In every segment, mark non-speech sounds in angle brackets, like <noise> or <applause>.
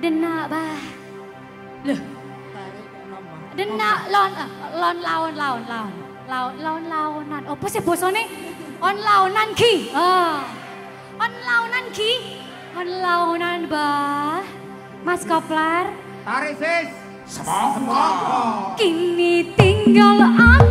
denak bah. Loh. Denak lon eh, lon laon laon laon. Laon laon laonan. Oh, Opo sih ya, bosone? On laonan ki. Ah. On laonan ki. On laonan bah. Mas Koplar. Tarisis. Semoga. Kini tinggal aku.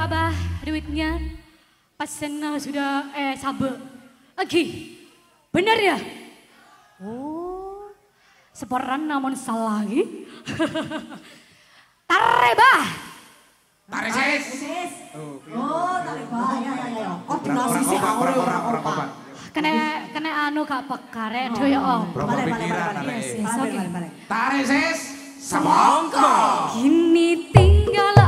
abah duitnya pas senang sudah eh sabe. lagi benar ya? Oh, seporan namun salah lagi. <laughs> Tarebah. Tareses. Oh, oh ya ya ya. Koordinasi sih orang orang orang apa? Kena kena anu gak pekare do ya oh Balik balik balik. Yes, yes, okay. Semongko. Gini tinggal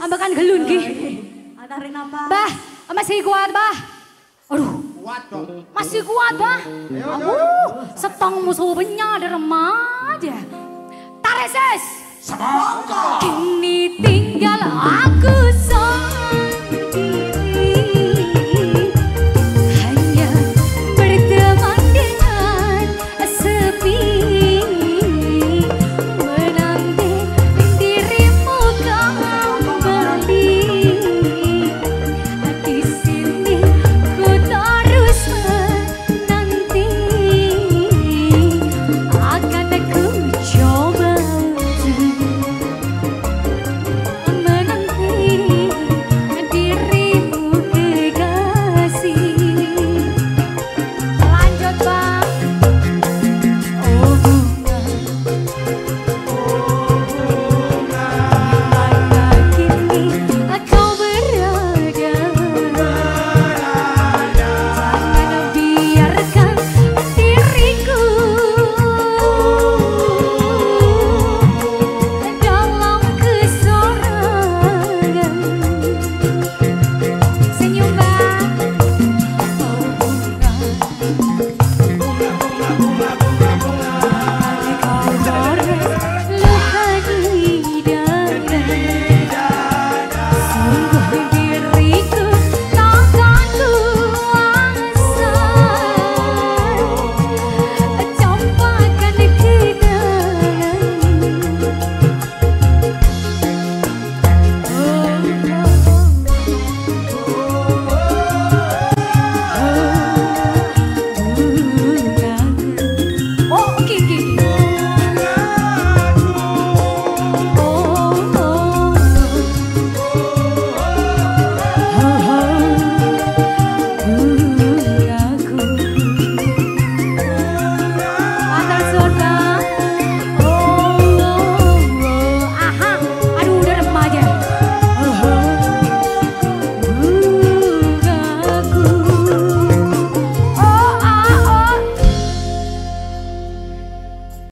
nafas. ambekan gelun ki. Tarik nafas. Bah, masih kuat, Bah. Aduh, Kuat dong. masih kuat, Bah. Aduh, setong musuh benya ada remaja. Tarik, sis. Semongko. Kini tinggal aku